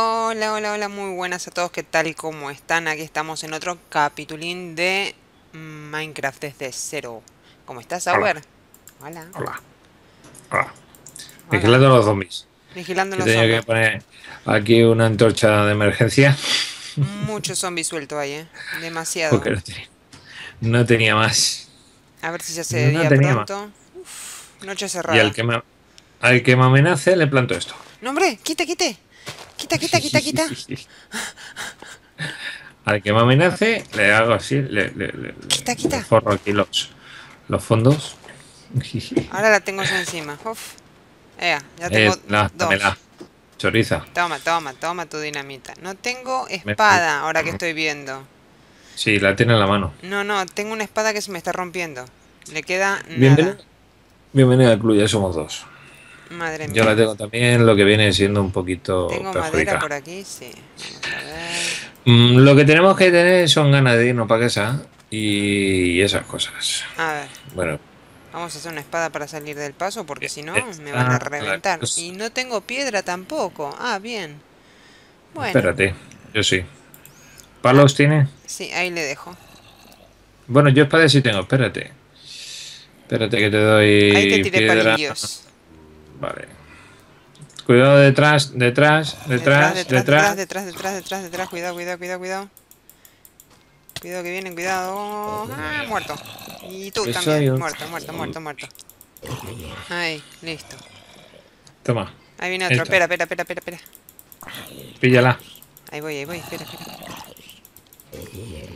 Hola, hola, hola, muy buenas a todos, ¿qué tal? ¿Cómo están? Aquí estamos en otro capitulín de Minecraft desde cero. ¿Cómo estás, Sauber? Hola. Hola. Hola. Vigilando a los zombies. Vigilando los Tenía zombies. que poner aquí una antorcha de emergencia. Muchos zombies sueltos ahí, ¿eh? Demasiado. No tenía, no tenía más. A ver si se hace de No día tenía pronto. Uf, noche Y cerrada. al que me, al que me amenace le planto esto. No, hombre, quita, quite. Quita, quita, quita, quita. Al que me amenace le hago así, le, le, le- Quita, quita. forro aquí los, los fondos. Ahora la tengo encima. Uf. Ea, ya Eh, tengo la, dos. dámela. Choriza. Toma, toma, toma tu dinamita. No tengo espada ahora que estoy viendo. Sí, la tiene en la mano. No, no, tengo una espada que se me está rompiendo. Le queda Bienvenido. nada. Bienvenido al club, ya somos dos. Madre Yo mía. la tengo también, lo que viene siendo un poquito Tengo madera por aquí, sí. Vamos a ver. Mm, Lo que tenemos que tener son ganas de irnos para casa y esas cosas. A ver, Bueno, vamos a hacer una espada para salir del paso porque Eh, si no esta me van a la reventar. Y no tengo piedra tampoco. Ah, bien. Bueno, espérate, yo sí. ¿Palos tiene? sí, ahí le dejo. Bueno, yo espada sí tengo, espérate. Espérate que te doy Ahí te tiré piedra. palillos. Vale. Cuidado detrás, detrás, detrás, detrás, detrás. detrás, detrás, detrás, detrás. Cuidado, cuidado, cuidado, cuidado. Cuidado que vienen, cuidado. Ah, muerto. Y tú también. Muerto, muerto, muerto, muerto. Ahí, listo. Toma, Ahí viene otro. Espera, espera, espera, espera, espera. píllala. Ahí voy, ahí voy. Espera, espera.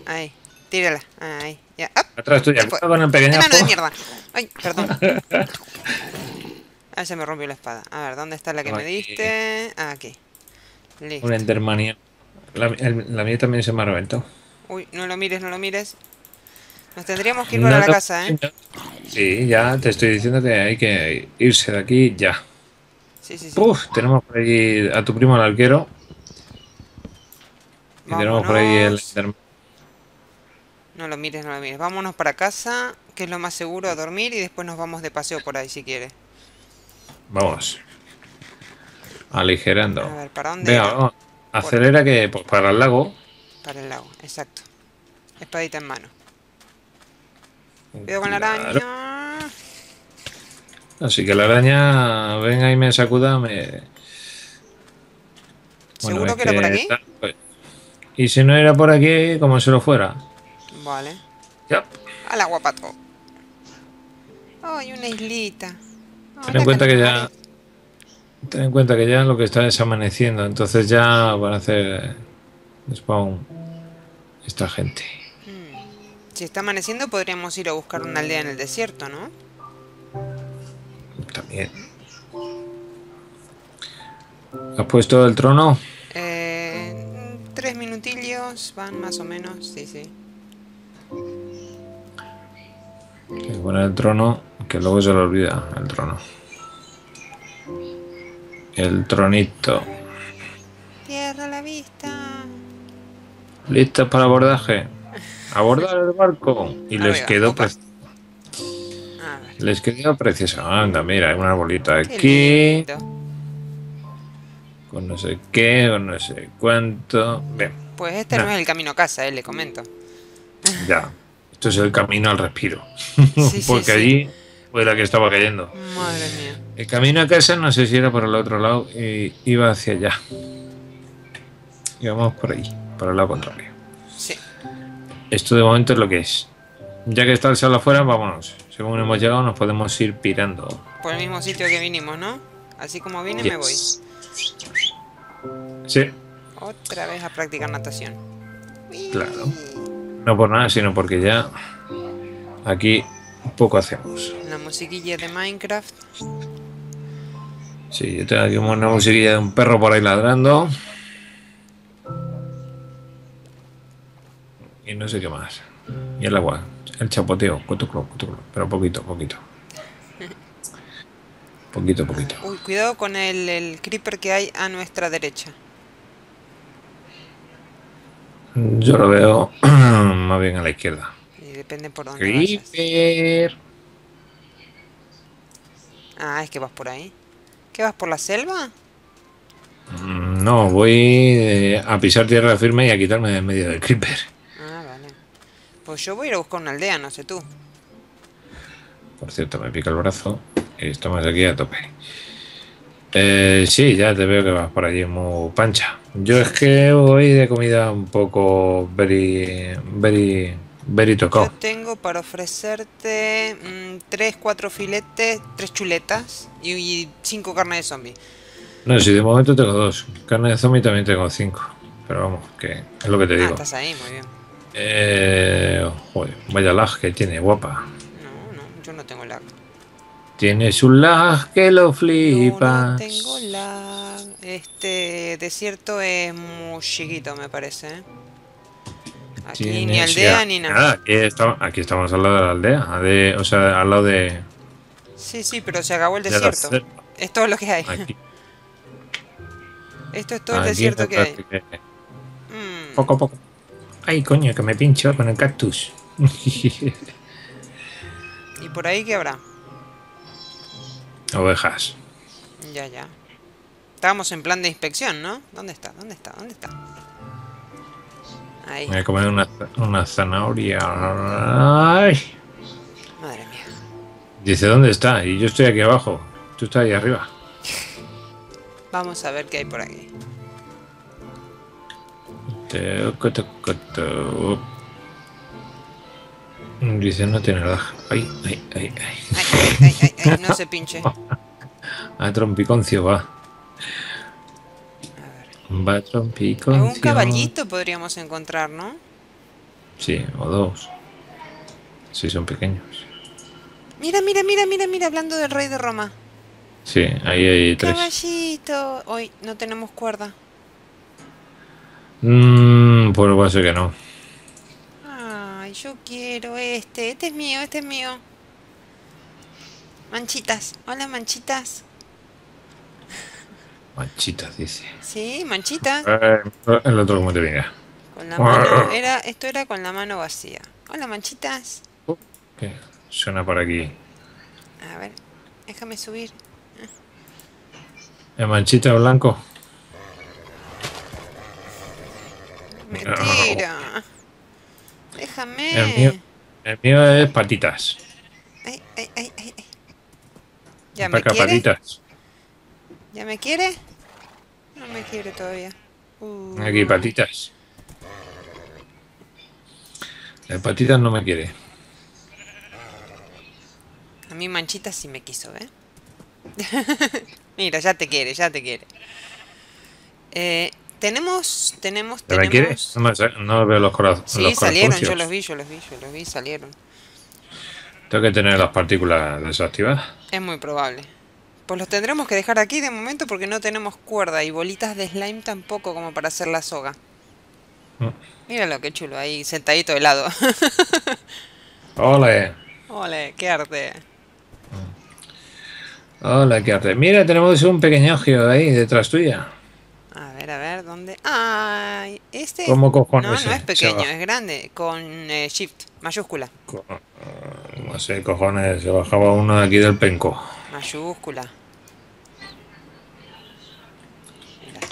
Ahí. Tírala. Ahí. Ya. ¡Up! Atrás tuya, con el ¡Enano de pequeñazo. mierda! ¡Ay, perdón! Ah, se me rompió la espada. A ver, ¿dónde está la que me diste? Ah, aquí. Listo. Un endermanía. La, el- la mía también se me ha reventado. Uy, no lo mires, no lo mires. Nos tendríamos que ir para No la casa, ¿eh? Sí, ya te estoy diciendo que hay que irse de aquí ya. Sí, sí, sí. Uf, tenemos por ahí a tu primo el arquero. Y tenemos por ahí el. No lo mires, no lo mires. Vámonos para casa, que es lo más seguro a dormir y después nos vamos de paseo por ahí si quieres. Vamos. Aligerando. A ver, ¿para dónde? Venga, vamos. Acelera que pues, para el lago. Para el lago, exacto. Espadita en mano. Cuidado con la araña. Así que la araña venga y me sacuda. Me... ¿Seguro que era por aquí? está- pues, Y si no era por aquí, como se lo fuera. Vale. Ya. Al agua, pato. Ay, una islita. Ten en cuenta que ya. Ten en cuenta que ya lo que está es amaneciendo. Entonces ya van a hacer spawn esta gente. Mm. Si está amaneciendo, podríamos ir a buscar una aldea en el desierto, ¿no? También. ¿Has puesto el trono? Eh, tres minutillos van más o menos, sí, sí. Poner el trono, que luego se lo olvida el trono. El tronito. Tierra a la vista. ¿Listos para abordaje? Abordar el barco. Y les quedó pre- les quedó precioso. Anda, mira, hay una bolita aquí. Con no sé qué, con no sé cuánto. Bien, Pues este No. no es el camino a casa, eh, le comento. ya. Esto es el camino al respiro. sí, Porque sí. allí fue la que estaba cayendo. Madre mía. El camino a casa no sé si era por el otro lado y iba hacia allá. Íbamos por ahí, por el lado contrario. Sí. Esto de momento es lo que es. Ya que está el sol afuera, vámonos. Según hemos llegado, nos podemos ir pirando. Por el mismo sitio que vinimos, ¿no? Así como vine, me voy. Sí, Otra vez a practicar natación. Claro. no por nada, sino porque ya aquí poco hacemos. La musiquilla de Minecraft. Sí, yo tengo aquí una musiquilla de un perro por ahí ladrando. Y no sé qué más. Y el agua, el chapoteo, cutuclo, cutuclo, pero poquito, poquito. Poquito, poquito. Uy, cuidado con el, el creeper que hay a nuestra derecha. Yo lo veo más bien a la izquierda. Depende por dónde vayas. Creeper. Ah, es que vas por ahí. ¿Qué vas por la selva? Mm, No, voy eh, a pisar tierra firme y a quitarme de en medio del creeper. Ah, vale. Pues yo voy a ir a buscar una aldea, no sé tú. Por cierto, me pica el brazo y estamos aquí a tope. Eh, sí, ya te veo que vas por allí muy pancha. Yo es que voy de comida un poco very, very, very tocó. Yo tengo para ofrecerte mm, tres, cuatro filetes, tres chuletas y, y cinco carnes de zombie. No, si de momento tengo dos. Carne de zombie también tengo cinco. Pero vamos, que es lo que te Ah, digo. estás ahí, muy bien. Eh, joder, vaya lag que tiene, guapa. No, no, yo no tengo lag. Tienes un lag que lo flipas. no tengo lag. Este desierto es muy chiquito, me parece. ¿eh? Aquí ni aldea ya- ni nada, nada. aquí, estamos, aquí estamos al lado de la aldea. de- o sea, al lado de, Sí, sí, pero se acabó el de desierto. Es todo lo que hay. Aquí, Esto es todo el desierto que hay. que- Mm, Poco a poco. Ay, coño, que me pincho con el cactus. ¿Y por ahí qué habrá? Ovejas. Ya, ya. Estábamos en plan de inspección, ¿no? ¿Dónde está? ¿Dónde está? ¿Dónde está? Ahí. Me voy a comer una, una zanahoria. Ay. Madre mía. Dice, ¿dónde está? Y yo estoy aquí abajo. Tú estás ahí arriba. Vamos a ver qué hay por aquí. Dice, no tiene. Ay, ay, ay, ay. Ay, ay, ay, ay, ay, no se pinche. A trompiconcio va. Va trompiconcio. Algún caballito podríamos encontrar, ¿no? Sí, o dos. Sí, son pequeños. Mira, mira, mira, mira, mira, hablando del rey de Roma. Sí, ahí hay tres. Caballito. Hoy no tenemos cuerda. Mmm, pues va a ser que no. Ay, yo quiero este. Este es mío, este es mío. Manchitas. Hola, manchitas. Manchitas, dice. Sí, manchitas. Eh, el otro como te. Con la mano. Era, esto era con la mano vacía. Hola, manchitas. ¿Qué? Suena por aquí. A ver, déjame subir. ¿El manchita blanco? Mentira. Déjame. El mío, el mío es patitas. Ay, ay, ay, ay. ¿Ya me quiere? patitas. ¿Ya me quiere? No me quiere todavía. Uh. Aquí patitas. El patitas no me quiere. A mí Manchita sí me quiso, ¿eh? Mira, ya te quiere, ya te quiere. Eh, tenemos, tenemos, ¿Te me quiere? tenemos... No, no veo los, corazones. Sí, salieron, yo los vi, yo los vi, yo los vi, salieron. Tengo que tener las partículas desactivadas. Es muy probable. Pues los tendremos que dejar aquí de momento porque no tenemos cuerda y bolitas de slime tampoco como para hacer la soga. Mm. Míralo, qué chulo, ahí sentadito de lado. Ole, Ole, qué arte. hola, qué arte. Mira, tenemos un pequeñajo ahí detrás tuya. A ver, a ver, ¿dónde? ¡Ay! Este... ¿Cómo cojones No, no es pequeño, es grande, con eh, shift, mayúscula. No sé, cojones, se bajaba uno de aquí del penco. Mayúscula.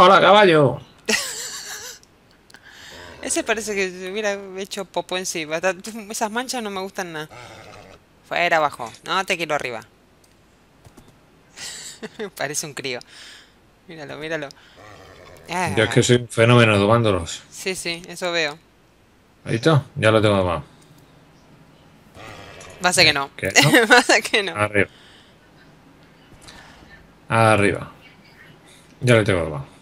¡Hola, caballo! Ese parece que se hubiera hecho popo encima. Esas manchas no me gustan nada. Fuera abajo. No, te quiero arriba. parece un crío. Míralo, míralo. Ah, Yo es que soy un fenómeno domándolos. Sí, sí, eso veo. Ahí está, ya lo tengo domado. Va a ser que no. ¿Que no? Va a ser que no. Arriba. Arriba. Ya lo tengo domado.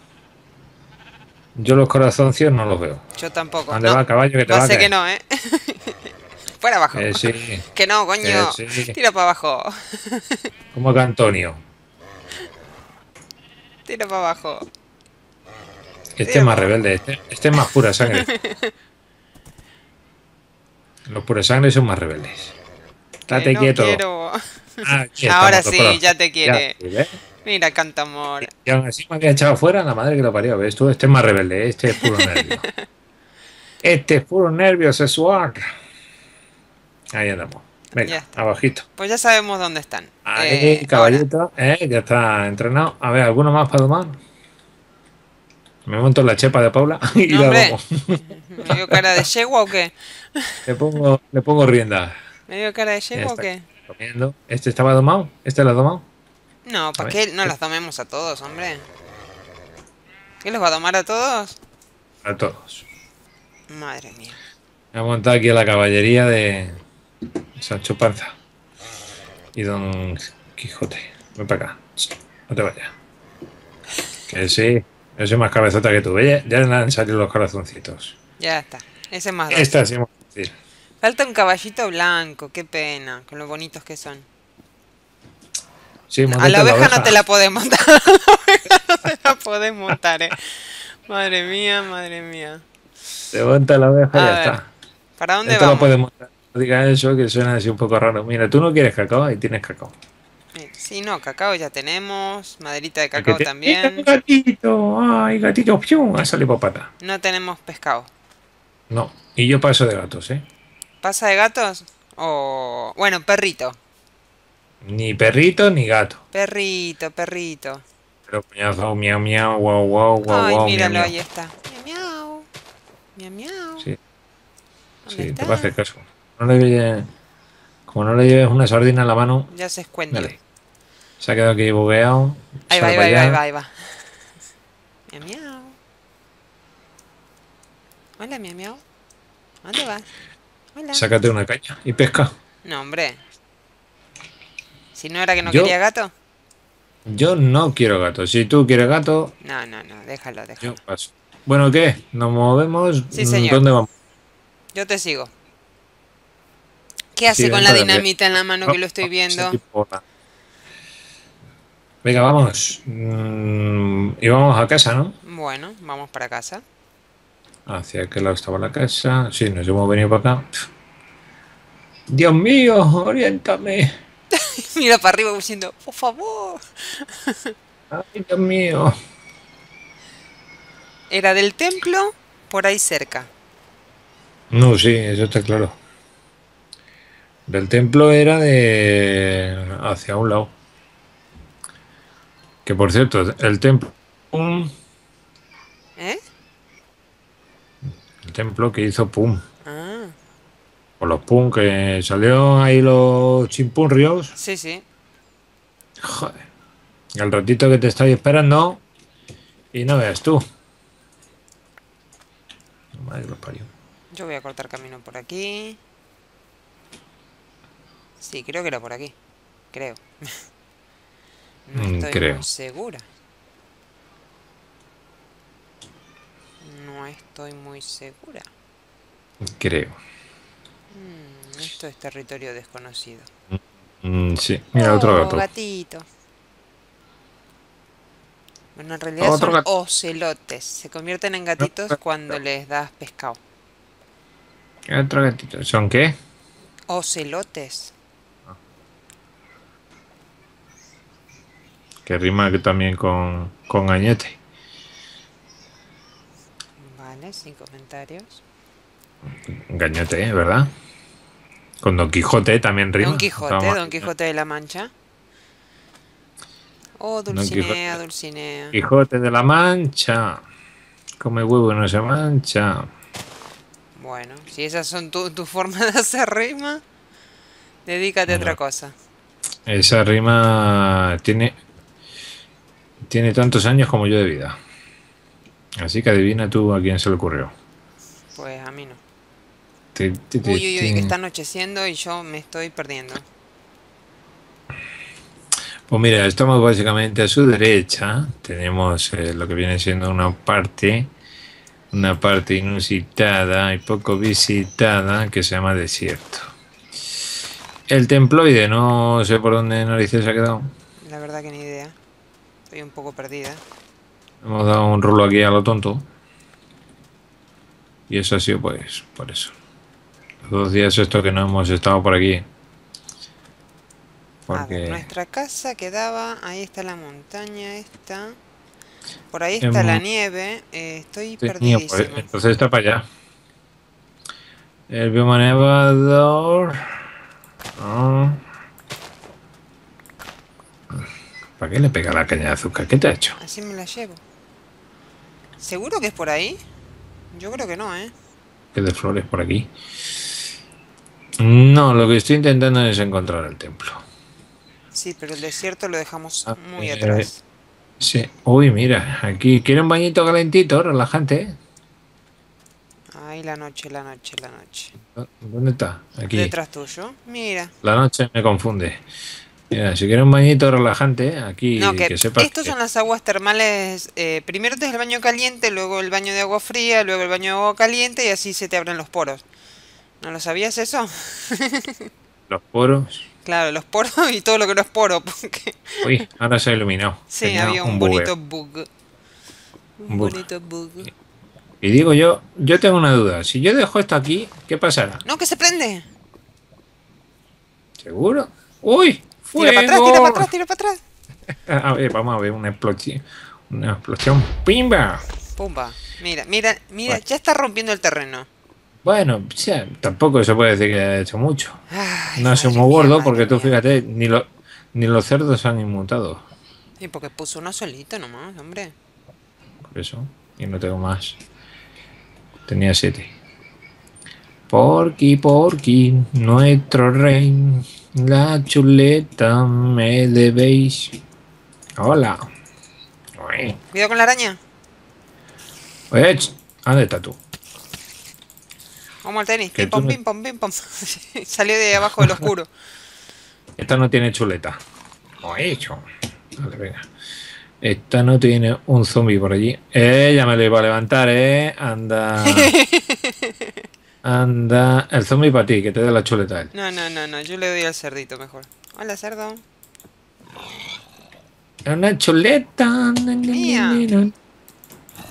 Yo los corazoncios no los veo. Yo tampoco. ¿Dónde No, va, caballo? Que te va a que no, ¿eh? Fuera abajo. Eh, sí, Que no, coño. Eh, sí. Tira para abajo. como que Antonio. Tira para abajo. Este es más rebelde, este, este es más pura sangre. Los pura sangre son más rebeldes. Estate no quieto. quiero. Ah, Ahora estamos, sí, ya te quiere. Mira, canta amor. Y aún así me había echado fuera la madre que lo parió. ¿Ves tú? Este es más rebelde, este es puro nervio. Este es puro nervio sexual. Ahí andamos. Venga, abajito. Pues ya sabemos dónde están. Ahí, Eh, caballito. Eh, ya está entrenado. A ver, ¿alguno más para domar? Me monto en la chepa de Paula y No, la domo. ¿Me dio cara de yegua o qué? Le pongo, le pongo rienda. ¿Me dio cara de yegua o qué? Comiendo. ¿Este estaba domado? ¿Este lo ha domado? No, ¿para qué no las tomemos a todos, hombre? ¿Qué los va a tomar a todos? A todos. Madre mía. Me ha montado aquí a la caballería de Sancho Panza y Don Quijote. Ven para acá. No te vayas. Que sí. Yo soy más cabezota que tú. ¿Ve? Ya le han salido los corazoncitos. Ya está. Ese es más. Esta sí. Falta un caballito blanco, qué pena, con lo bonitos que son. Sí, A la oveja no te la podés montar. A la oveja no te la podés montar, eh. Madre mía, madre mía. Te monta la oveja y ya ver, está. ¿Para dónde Esto vamos? montar. No digas eso que suena así un poco raro. Mira, tú no quieres cacao y tienes cacao. Eh, Sí, no, cacao ya tenemos, maderita de cacao te- también. ¡Mira, gatito! ¡Ay, gatito! ¡Pium! Ha salido por pata. No tenemos pescado. No. Y yo paso de gatos, ¿eh? ¿Pasa de gatos? O... Bueno, perrito. Ni perrito ni gato. Perrito, perrito. Pero coñazo, miau, miau, guau, guau, guau, Ay, guau, míralo, miau, ahí miau. está. Miau, miau. Miau, miau. Sí, ¿Dónde sí, está? te va a hacer caso. No le lleves- como no le lleves una sardina en la mano, Ya se escuenta. dale. Se ha quedado aquí bugueado. Ahí va, ahí va, ahí va, ahí va, ahí va. Miau, miau. Hola, miau, miau. ¿A ¿Dónde vas? Hola. Sácate una caña y pesca. No, hombre. Si no era que no Yo- quería gato. Yo no quiero gato. Si tú quieres gato, No, no, no, déjalo, yo déjalo. paso. Bueno, ¿qué? ¿Nos movemos? Sí, señor. ¿Dónde vamos? Yo te sigo. ¿Qué hace Sí, con la dinamita en la mano que lo estoy viendo? Venga, vamos. Mm, y vamos a casa, ¿no? Bueno, vamos para casa. Hacia aquel lado estaba la casa. Sí, nos hemos venido para acá. Dios mío, oriéntame. Mira para arriba diciendo, por favor. Ay, Dios mío. Era del templo, por ahí cerca. No, sí, eso está claro. Del templo era de hacia un lado. Que por cierto, el templo, ¿Eh? el templo que hizo pum, o los pum que salió ahí los chimpurrios. sí, sí. Joder. El ratito que te estoy esperando y no veas tú. Madre que los parió. Yo voy a cortar camino por aquí. Sí, creo que era por aquí. Creo. No Mm, estoy creo. muy segura. No estoy muy segura. Creo. Mm, esto es territorio desconocido. Mm, sí, mira otro gato. gatito. Bueno, en realidad Otro son gato. ocelotes. Se convierten en gatitos cuando les das pescado. Otro gatito. ¿Son qué? Ocelotes. Que rima también con, con gañete. Vale, sin comentarios. Gañete, ¿eh? ¿verdad? Con Don Quijote también rima. Don Quijote. Don Quijote de la Mancha. Oh, Don Dulcinea, Quijote. Dulcinea. Quijote de la Mancha. Come huevo y no se mancha. Bueno, si esas son tu, tu forma de hacer rima, dedícate a otra cosa. Esa rima tiene tiene tantos años como yo de vida. Así que adivina tú a quién se le ocurrió. Pues a mí no. Ti, ti, ti, Uy, uy, uy, ti. que está anocheciendo y yo me estoy perdiendo. Pues mira, estamos básicamente a su derecha. Tenemos eh, lo que viene siendo una parte, una parte inusitada y poco visitada que se llama desierto. El temploide, no sé por dónde narices ha quedado. La verdad que ni idea. Estoy un poco perdida. Hemos dado un rulo aquí a lo tonto. Y eso ha sido pues por eso. Dos días esto que no hemos estado por aquí. A ver, Porque nuestra casa quedaba, ahí está la montaña esta. Por ahí está la nieve. eh, estoy tenía, perdidísima. pues, entonces está para allá. El bioma nevador. Ah. ¿Para qué le pega la caña de azúcar? ¿Qué te ha hecho? Así me la llevo. ¿Seguro que es por ahí? Yo creo que no, ¿eh? Que de flores por aquí. No, lo que estoy intentando es encontrar el templo. Sí, pero el desierto lo dejamos A muy ver. atrás. Sí. Uy, mira, aquí quiere un bañito calentito, relajante. Ay, la noche, la noche, la noche. ¿Dónde está? Aquí. Detrás tuyo. Mira. La noche me confunde. Mira, si quiere un bañito relajante, aquí No, que, que sepa estos que- son las aguas termales. eh, primero te es el baño caliente, luego el baño de agua fría, luego el baño de agua caliente y así se te abren los poros. ¿No lo sabías eso? los poros. Claro, los poros y todo lo que no es poro. Porque Uy, ahora se ha iluminado. sí, Tenía había un, bonito bug. Un bonito bug. Y digo yo, yo tengo una duda. Si yo dejo esto aquí, ¿qué pasará? No, que se prende. ¿Seguro? ¡Uy! Tira para atrás, ¡Fuego! tira para atrás, tira para atrás. A ver, vamos a ver una explosión. Una explosión. ¡Pimba! Pumba. Mira, mira, mira, Bueno. ya está rompiendo el terreno. Bueno, sea, tampoco se puede decir que haya hecho mucho. Ay, No es muy gordo porque tú mía. fíjate, ni, lo- ni los cerdos han inmutado. Y porque puso uno solito nomás, hombre. Por eso. Y no tengo más. Tenía siete. Porky, porky, nuestro rey. La chuleta me debéis. Hola. Uy. Cuidado con la araña. Oye, ¿dónde estás tú? Vamos al tenis. Pim pom, no- pim pom, pim pom. Salió de abajo del oscuro. Esta no tiene chuleta. Lo he hecho. Vale, venga. Esta no tiene un zombie por allí. Eh, ya me lo iba a levantar, eh. Anda. Anda. El zombie para ti, que te dé la chuleta a él. No, no, no, no. Yo le doy al cerdito mejor. Hola, cerdo. Una chuleta. Mía.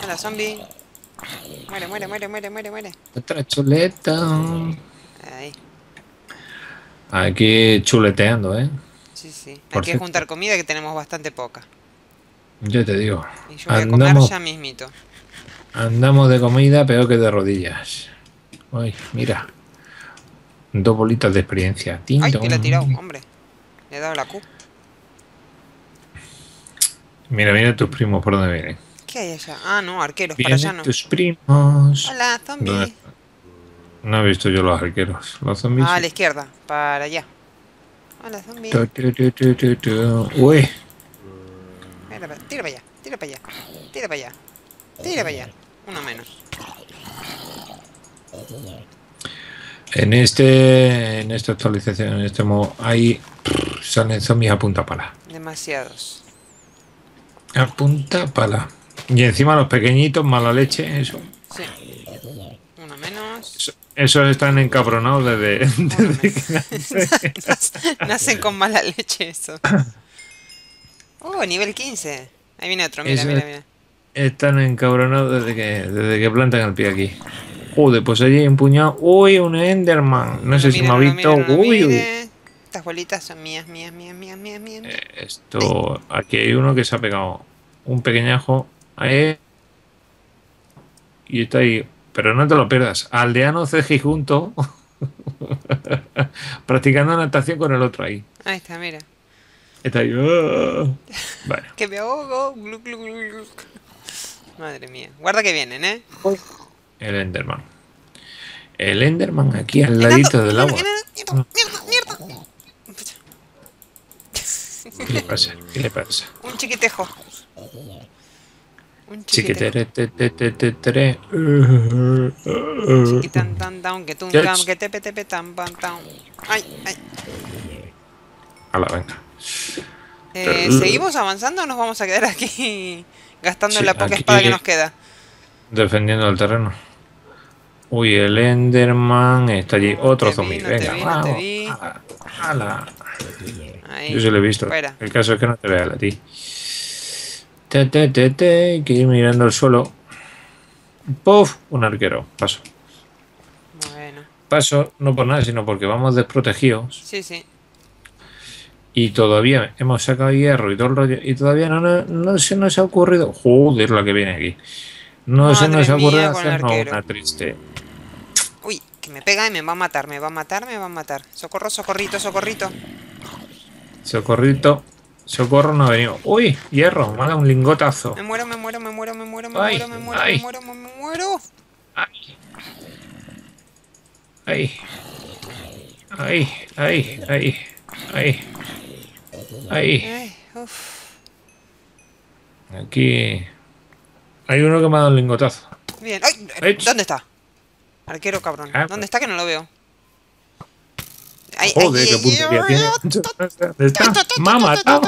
Hola, zombie. Muere, muere, muere, muere, muere, muere. Otra chuleta. Ahí. Aquí chuleteando, eh. Sí, sí. Hay Por que cierto. juntar comida que tenemos bastante poca. Yo te digo. Y yo voy a comer Andamos, ya mismito. andamos de comida peor que de rodillas. Ay, mira. Dos bolitas de experiencia. Tin, Ay, que le he tirado, hombre. Le he dado la Q. Mira, mira tus primos por dónde vienen. ¿Qué hay allá? Ah, no, arqueros, para allá no. tus primos. Hola, zombie. ¿Dónde están? No he visto yo los arqueros. Los zombies. Ah, a la izquierda, para allá. Hola, zombie. Tu, tu, tu, tu, tu, tu. Uy, Mira, tira para allá, tira para allá, tira para allá, tira para allá. Uno menos. en este, en esta actualización, en este modo, hay salen zombies a punta pala. Demasiados. A punta pala. Y encima los pequeñitos, mala leche, eso. Sí. Uno menos. Eso- Esos están encabronados desde, desde que Nac- Nacen con mala leche eso. Oh, nivel 15. Ahí viene otro, mira, Eso mira, mira. están encabronados desde que, desde que plantan el pie aquí. Joder, pues allí hay un puñado. Uy, un Enderman. No sé si me ha no visto. no Uy, mire. Estas bolitas son mías, mías, mías, mías, mías, mías. mías. Eh, Esto, aquí hay uno que se ha pegado un pequeñajo ahí y está ahí. Pero no te lo pierdas. Aldeano CG junto, practicando natación con el otro ahí. Ahí está, mira. Está ahí. ¡ah! Bueno, Que me ahogo. Madre mía. Guarda que vienen, ¿eh? el Enderman. El Enderman aquí al ladito del agua. mierda, mierda. ¿Qué le pasa? ¿Qué le pasa? Un chiquitejo. Chiquitere, te, te, te, te, tere. Chiquitan, tan, tan, que tum, tam, que tepe, tepe, tam, pam, tam. Ay, ay. Hala, venga. Eh, ¿Seguimos avanzando o nos vamos a quedar aquí gastando Sí, la poca espada que nos queda? Defendiendo el terreno. Uy, el Enderman está allí. Otro te vi, zombie. no te Venga, vi, no te vamos. Ala. Yo sí lo he visto. Fuera. El caso es que no te vea a ti. Te, te, te, te, que ir mirando el suelo. ¡Puf! Un arquero. Paso. Bueno, Paso, no por nada, sino porque vamos desprotegidos. sí, sí. Y todavía hemos sacado hierro y todo el rollo. Y todavía no, no, no se nos ha ocurrido. Joder, la que viene aquí. No se nos ha ocurrido hacernos una triste. Uy, que me pega y me va a matar, me va a matar, me va a matar. Socorro, socorrito, socorrito. Socorrito, Socorro no ha venido. ¡Uy! Hierro, me ha dado un lingotazo. Me muero, me muero, me muero, me muero, me Ay, muero, me muero, ay. me muero, me muero. Ahí. Ahí. Ahí, ahí, ahí, ahí. Ahí. Ay, uf. Aquí. Hay uno que me ha dado un lingotazo. Bien. ¡Ay! Ech. ¿Dónde está? Arquero cabrón. Ah, ¿Dónde está que no lo veo? Ay, Joder, ay, qué puntería tiene. ¿Dónde está? Me ha matado.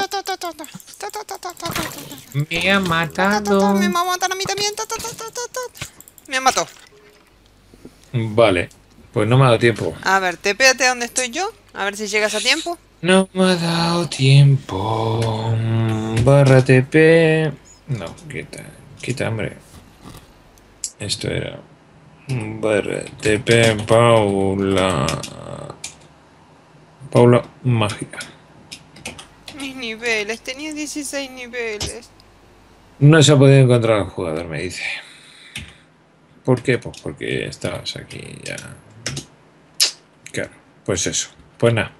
Me ha matado. Me va a matar a mí también. Ta, ta, ta, ta, ta, ta. Me mató. Vale. Pues no me ha dado tiempo. A ver, tepéate donde estoy yo. A ver si llegas a tiempo. No me ha dado tiempo. Mm, Barra TP. No, quita. Quita, hombre. Esto era. Mm, Barra TP Paula. Paula Mágica. Mis niveles. Tenía 16 niveles. No se ha podido encontrar al jugador, me dice. ¿Por qué? Pues porque estabas aquí ya. Claro, pues eso. Pues nada.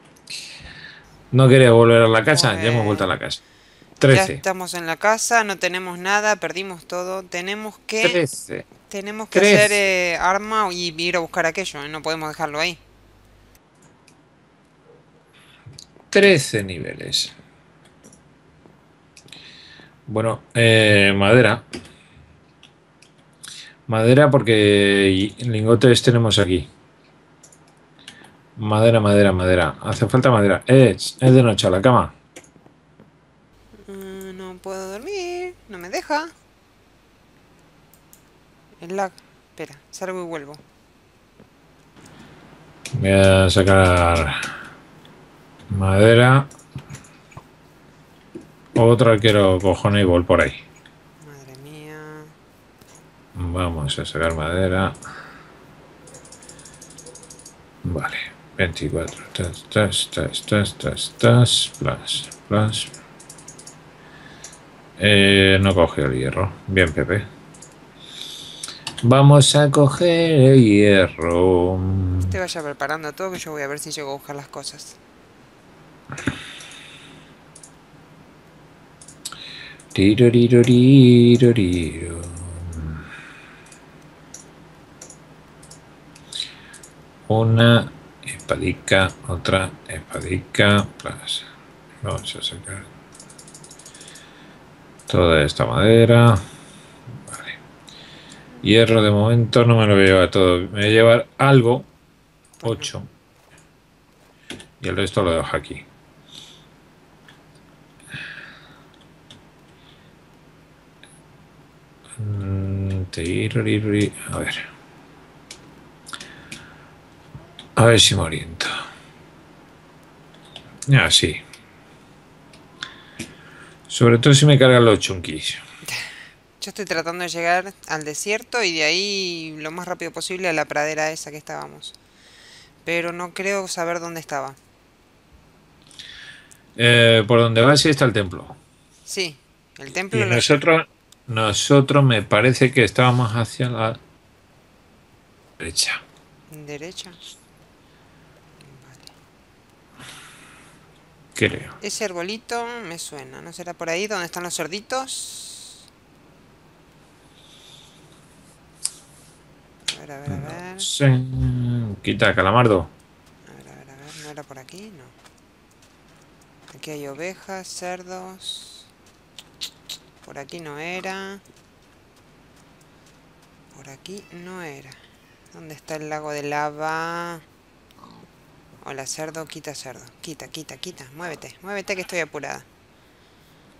No quería volver a la casa, ya hemos vuelto a la casa. Ya 13. estamos en la casa, no tenemos nada, perdimos todo. Tenemos que 13. tenemos que hacer eh, arma y ir a buscar aquello. eh, No podemos dejarlo ahí. 13 niveles. Bueno, eh, madera. Madera porque lingotes tenemos aquí. Madera, madera, madera. Hace falta madera. Eh, es de noche a la cama. Mm, no puedo dormir, no me deja. El lag. Espera, salgo y vuelvo. Voy a sacar madera. Otro arquero cojones igual por ahí. Madre mía. Vamos a sacar madera. Vale, 24. Tas, tas, tas, tas, tas, tas, plus, plus. Eh, no cogió el hierro. Bien, Pepe. Vamos a coger el hierro. Te vaya preparando todo que yo voy a ver si llego a buscar las cosas. Una espadica, otra espadica. Vamos a sacar toda esta madera. Vale. Hierro de momento no me lo voy a llevar todo. Me voy a llevar algo. 8. Y el resto lo dejo aquí. Mm, tiririri. A ver. A ver si me oriento. Ah, sí. Sobre todo si me cargan los chunquis. Yo estoy tratando de llegar al desierto y de ahí lo más rápido posible a la pradera esa que estábamos. Pero no creo saber dónde estaba. Eh, por donde va, sí está el templo. Sí, el Y templo lo- nosotros, nosotros me parece que estábamos hacia la derecha. derecha. Creo. Ese arbolito me suena. ¿No será por ahí donde están los cerditos? A ver, a ver, a ver. Sí. Quita, calamardo. A ver, a ver, a ver. ¿No era por aquí? No. Aquí hay ovejas, cerdos. Por aquí no era. Por aquí no era. ¿Dónde está el lago de lava? Hola, cerdo, quita cerdo. Quita, quita, quita. Muévete, muévete que estoy apurada.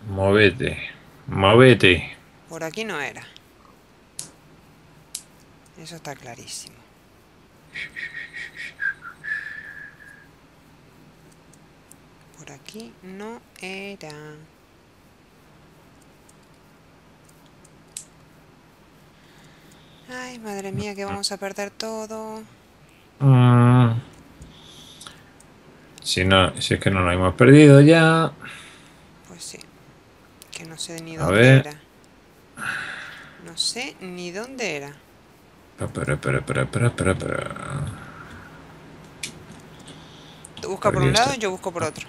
Movete. Movete. Por aquí no era. Eso está clarísimo. Por aquí no era. Ay, madre mía, que vamos a perder todo. Mm. Si no, si es que no lo hemos perdido ya. Pues sí. Que no sé ni A dónde ver. era. No sé ni dónde era. Espera, espera, espera, espera, espera, espera. Tú busca por un lado y yo busco por otro.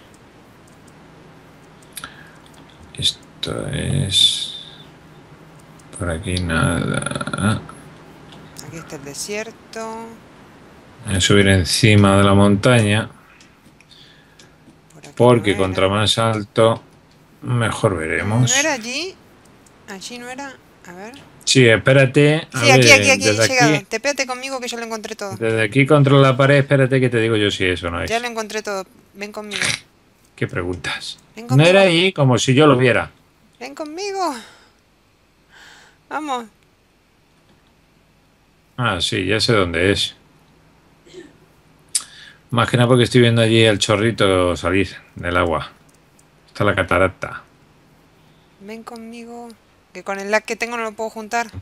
Esto es... Por aquí nada. Está el desierto. Voy a subir encima de la montaña. Por Porque no contra más alto, mejor veremos. ¿No era allí? Allí no era. A ver. Sí, espérate. a Sí, aquí, ver, aquí, aquí, desde llegado. aquí, Te pégate conmigo que yo lo encontré todo. desde aquí contra la pared, espérate que te digo yo si eso no es. Ya lo encontré todo. Ven conmigo. ¿Qué preguntas? Ven No conmigo. era ahí como si yo lo viera. Ven conmigo. Vamos. Ah, sí, ya sé dónde es. Más que nada porque estoy viendo allí el chorrito salir del agua. Está la catarata. Ven conmigo. Que con el lag que tengo no lo puedo juntar.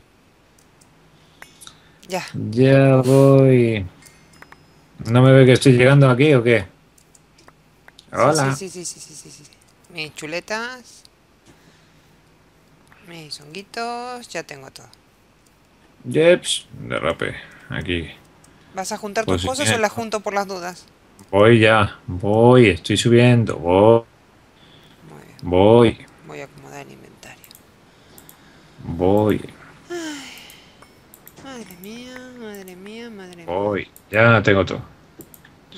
Ya. Ya voy. ¿No me ve que estoy llegando aquí o qué? Hola. Sí, sí, sí, sí, sí, sí, sí. Mis chuletas. Mis honguitos. Ya tengo todo. Jeps, derrape. Aquí. ¿Vas a juntar Pues tus cosas sí. o las junto por las dudas? Voy ya. Voy. Estoy subiendo. Voy. Muy bien. Voy. Voy a acomodar el inventario. Voy. Madre mía, madre mía, madre mía. Voy. Ya tengo todo.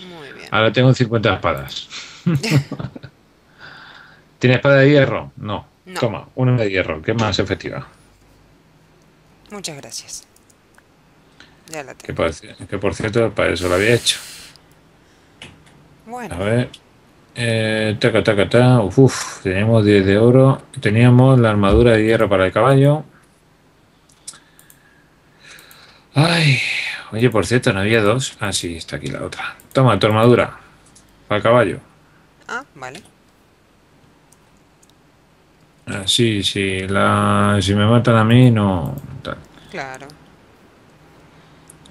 Muy bien. Ahora tengo 50 espadas. ¿Tienes espada de hierro? No. No. Toma, una de hierro, que es más efectiva. Muchas gracias. Ya la Que tengo. por, que por cierto, para eso lo había hecho. A Bueno, ver. Eh, taca, taca, ta. Uf, uf, teníamos 10 de oro. Teníamos la armadura de hierro para el caballo. Ay, oye, por cierto, no había dos. Ah, sí, está aquí la otra. Toma, tu armadura. Para el caballo. ah, vale. Ah, sí, sí. La, si me matan a mí, no. Claro.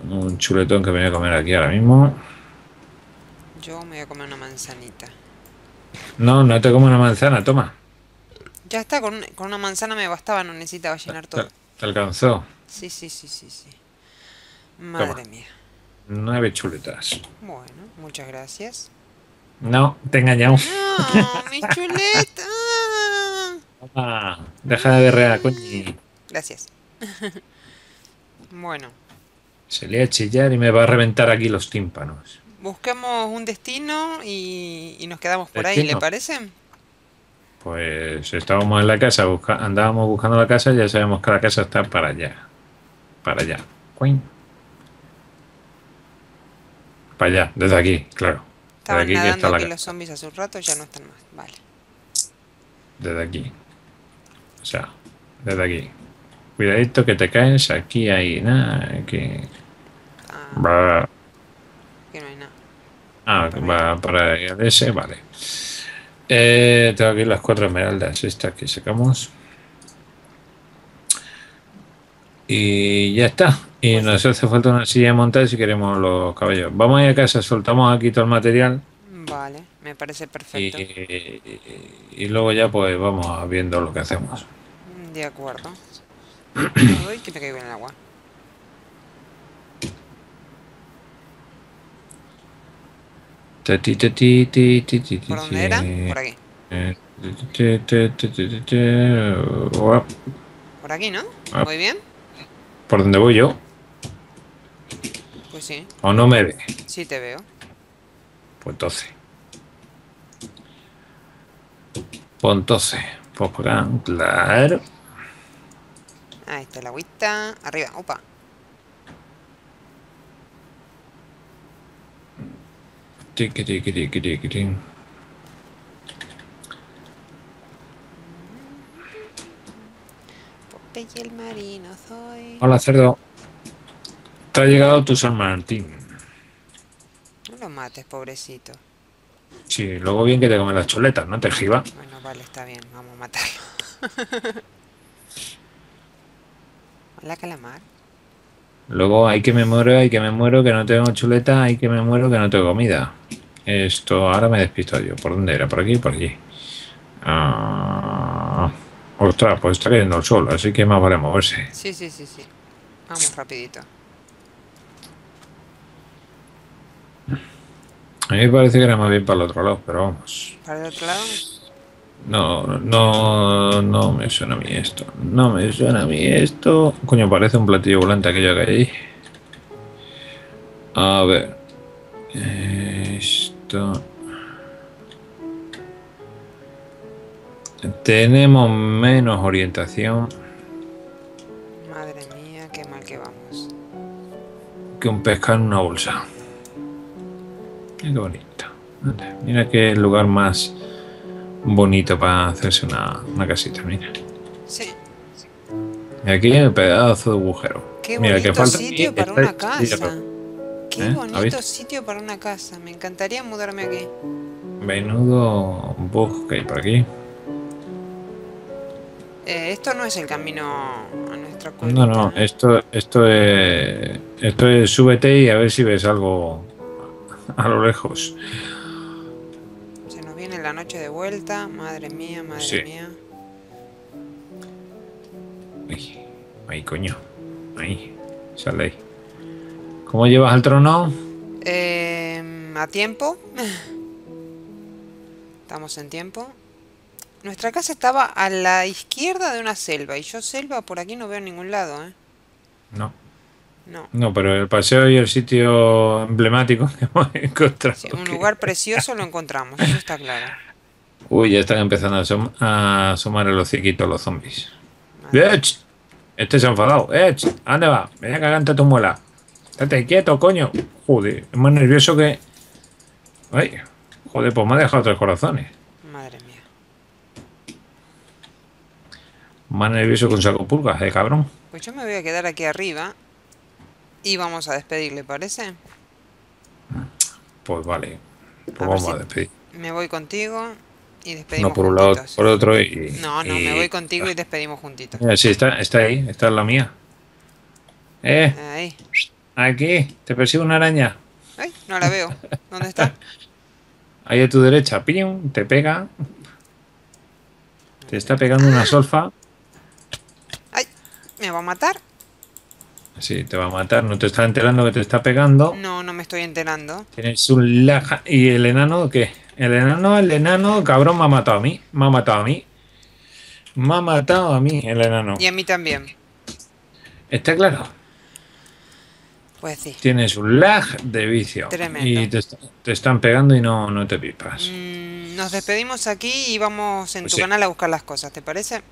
Un chuletón que me voy a comer aquí ahora mismo. Yo me voy a comer una manzanita. No, no te como una manzana, toma. Ya está, con, con una manzana me bastaba, no necesitaba llenar todo. Te, alcanzó. Sí, sí, sí, sí, sí. Madre mía. Nueve chuletas. Bueno, muchas gracias. No, te he engañado. No, mis chuletas. Toma, deja de berrear, coñi. Gracias. Bueno, Se le a chillar y me va a reventar aquí los tímpanos. busquemos un destino y, y nos quedamos por ahí, ¿le parece? Pues estábamos en la casa, busca- andábamos buscando la casa, ya sabemos que la casa está para allá. Para allá. Cuin. Para allá, desde aquí, claro. Estaban aquí está la aquí ca- los zombies hace un rato, ya no están más. Vale. Desde aquí. O sea, desde aquí. Cuidadito que te caes, aquí hay nada, que... Ah, no hay nada. ah, va para el ese, vale. Eh, tengo aquí las cuatro esmeraldas, estas que sacamos. Y ya está. Y Pues nos hace falta una silla de montar si queremos los caballos. Vamos a ir a casa, soltamos aquí todo el material Vale, me parece y, perfecto. y luego ya pues vamos viendo lo que hacemos. De acuerdo. Uy, que me caigo en el agua. ¿Por dónde era? ti. Por aquí. Eh. Por aquí, ¿no? Ah. Muy bien. ¿Por dónde voy yo? Pues sí, ¿O no me ve? sí te veo. Pues entonces. Pues entonces. Pues por acá, claro. Ahí está la agüita. Arriba, opa. Tiqui, tiqui, tiqui, tiqui. Popeye el marino soy. Hola, cerdo. Te ha llegado tu San Martín. No lo mates, pobrecito. Sí, luego bien que te comen las chuletas, ¿no? Te giba. Bueno, vale, está bien. Vamos a matarlo. Hola, calamar. Luego hay que me muero, hay que me muero, que no tengo chuleta, hay que me muero, que no tengo comida. Esto, ahora me despisto yo. ¿Por dónde era? ¿Por aquí? ¿Por aquí? Ah, ostras, pues está cayendo el sol, así que más vale moverse. Sí, sí, sí, sí. Vamos rapidito. A mí me parece que era más bien para el otro lado, pero vamos. Para el otro lado. No, no, no me suena a mí esto. No me suena a mí esto. Coño, parece un platillo volante aquello que hay ahí. A ver. Esto. Tenemos menos orientación Madre mía, qué mal que vamos. que un pescado en una bolsa. Qué bonito. Mira qué lugar más bonito para hacerse una, una casita. Mira. Sí. Y aquí el pedazo de agujero. Qué Mira, bonito que falta sitio aquí para una casa. Qué ¿Eh? ¿Ha bonito sitio para una casa. Me encantaría mudarme aquí. Menudo bug que hay por aquí. Eh, esto no es el camino a nuestra No, cueva. no, esto, esto es. Esto es súbete y a ver si ves algo a lo lejos. La noche de vuelta. Madre mía, madre Sí. mía. Ahí, ahí, coño. Ahí. Sale ahí. ¿Cómo llevas el trono? Eh, ¿A tiempo? Estamos en tiempo. Nuestra casa estaba a la izquierda de una selva. Y yo selva por aquí no veo en ningún lado, ¿eh? No. No. No, pero el paseo y el sitio emblemático que hemos encontrado. Sí, un lugar precioso lo encontramos, eso está claro. Uy, ya están empezando a, asom- a asomar el hociquito los zombies. ¡Ech! Este se ha enfadado. ¡Ech! ¿A dónde va? Ven a cagarte tu muela. Estate quieto, coño. Joder, es más nervioso que. Ay, joder, pues me ha dejado tres corazones. Madre mía. Más nervioso que un saco pulgas, eh, cabrón. Pues yo me voy a quedar aquí arriba y vamos a despedirle, ¿parece? Pues vale. Pues A vamos si- a despedir. Me voy contigo y despedimos Uno por un lado, por otro y. No, no, y- me voy contigo y despedimos juntitos. Sí, está, está ahí, está en la mía. Eh, Ahí. aquí, te persigue una araña. Ay, no la veo. ¿Dónde está? Ahí a tu derecha, pim, te pega. Te está pegando una solfa. Ay, ¿me va a matar? Sí, te va a matar, no te está enterando que te está pegando. No, no me estoy enterando. Tienes un laja. ¿Y el enano qué? El enano, el enano, cabrón, me ha matado a mí. Me ha matado a mí. Me ha matado a mí, el enano. Y a mí también. ¿Está claro? Pues sí. Tienes un lag de vicio. Tremendo. Y te, est- te están pegando y no, no te pipas. Mm, nos despedimos aquí y vamos en Pues tu sí. canal a buscar las cosas, ¿te parece?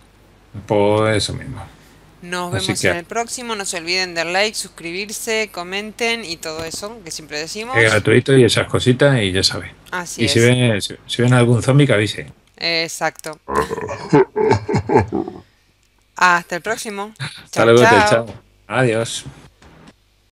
Por eso mismo. Nos Así vemos que- en el próximo. No se olviden de like, suscribirse, comenten y todo eso que siempre decimos. Es gratuito y esas cositas y ya sabes. Así y es. si ven, si, si ven algún zombie que avise. Exacto. Hasta el próximo. Hasta luego, chao. Adiós.